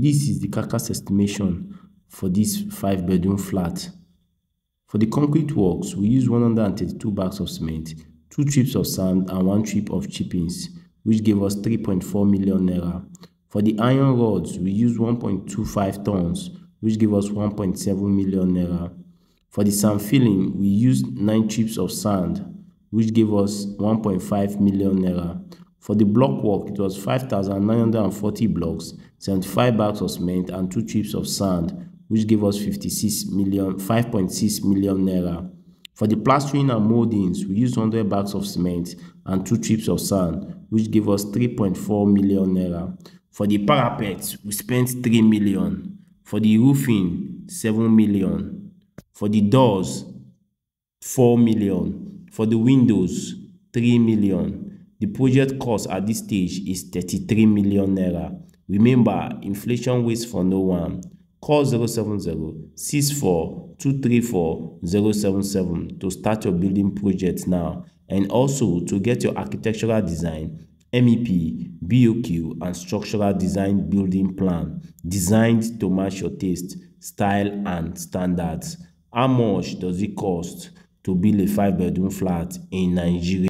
This is the carcass estimation for this five bedroom flat. For the concrete works, we use 132 bags of cement, 2 trips of sand and 1 trip of chippings, which gave us 3.4 million naira. For the iron rods, we used 1.25 tons, which gave us 1.7 million naira. For the sand filling, we used 9 trips of sand, which gave us 1.5 million naira. For the block work, it was 5,940 blocks, 75 bags of cement, and 2 trips of sand, which gave us 56 million, 5.6 million naira. For the plastering and moldings, we used 100 bags of cement and 2 trips of sand, which gave us 3.4 million naira. For the parapets, we spent 3 million. For the roofing, 7 million. For the doors, 4 million. For the windows, 3 million. The project cost at this stage is 33 million naira. Remember, inflation waits for no one. Call 070 64 234 077 to start your building project now and also to get your architectural design, MEP, BOQ, and structural design building plan designed to match your taste, style, and standards. How much does it cost to build a five bedroom flat in Nigeria?